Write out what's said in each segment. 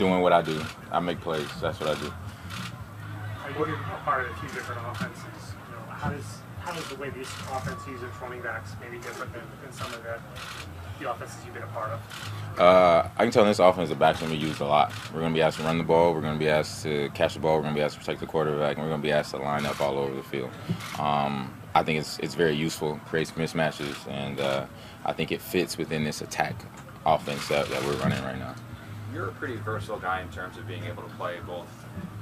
doing what I do. I make plays. That's what I do. You've been a part of a few different offenses. You know, how does how does the way this offense uses running backs maybe different than, than some of the, the offenses you've been a part of? Uh, I can tell this offense the backs going to be used a lot. We're going to be asked to run the ball. We're going to be asked to catch the ball. We're going to be asked to protect the quarterback, and we're going to be asked to line up all over the field. Um, I think it's it's very useful, creates mismatches, and uh, I think it fits within this attack offense that, that we're running right now. You're a pretty versatile guy in terms of being able to play both,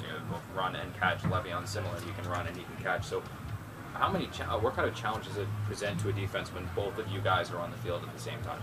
you know, both run and catch. Le'Veon similar, you can run and he can catch. So, how many? Cha- uh, what kind of challenges it present to a defense when both of you guys are on the field at the same time?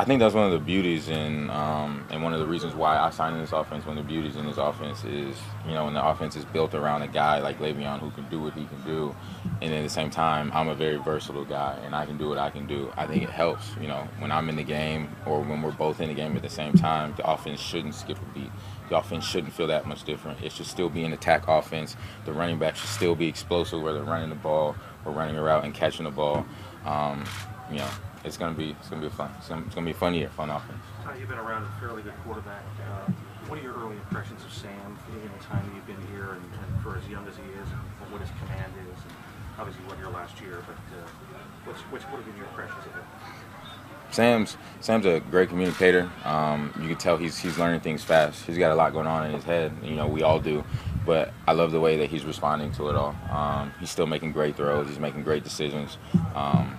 I think that's one of the beauties and um, and one of the reasons why I signed in this offense. One of the beauties in this offense is you know when the offense is built around a guy like Le'Veon who can do what he can do, and at the same time I'm a very versatile guy and I can do what I can do. I think it helps. You know when I'm in the game or when we're both in the game at the same time, the offense shouldn't skip a beat. The offense shouldn't feel that much different. It should still be an attack offense. The running back should still be explosive, whether running the ball or running a route and catching the ball. Um, you know it's gonna be it's gonna be fun. It's gonna, it's gonna be a fun year, fun offense. Uh, you've been around a fairly good quarterback. Uh, what are your early impressions of Sam in the time that you've been here, and, and for as young as he is, and what his command is? And obviously, you were here last year, but uh, what's, what's what have been your impressions of him? Sam's Sam's a great communicator. Um, you can tell he's he's learning things fast. He's got a lot going on in his head. You know, we all do. But I love the way that he's responding to it all. Um, he's still making great throws. He's making great decisions. Um,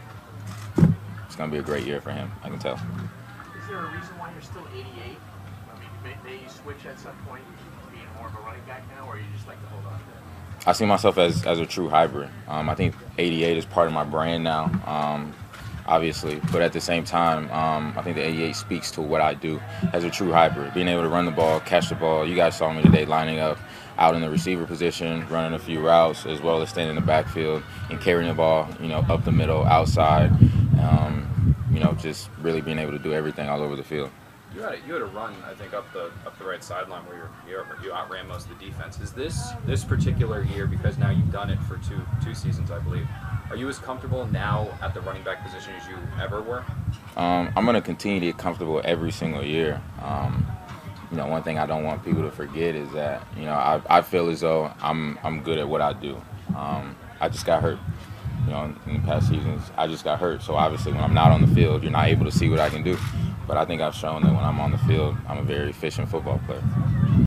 going to be a great year for him. I can tell. Is there a reason why you're still 88? I mean, may, may you switch at some point to being more of a running back now, or you just like to hold on to it? I see myself as, as a true hybrid. Um, I think 88 is part of my brand now, um, obviously. But at the same time, um, I think the 88 speaks to what I do as a true hybrid. Being able to run the ball, catch the ball. You guys saw me today lining up out in the receiver position, running a few routes, as well as staying in the backfield and carrying the ball, you know, up the middle, outside. Um, you know, just really being able to do everything all over the field. You had a, you had a run, I think, up the up the right sideline where you're, you you outran most of the defense. Is this this particular year because now you've done it for two two seasons, I believe? Are you as comfortable now at the running back position as you ever were? Um, I'm going to continue to get comfortable every single year. Um, you know, one thing I don't want people to forget is that you know I, I feel as though I'm I'm good at what I do. Um, I just got hurt. You know, in the past seasons, I just got hurt. So obviously, when I'm not on the field, you're not able to see what I can do. But I think I've shown that when I'm on the field, I'm a very efficient football player.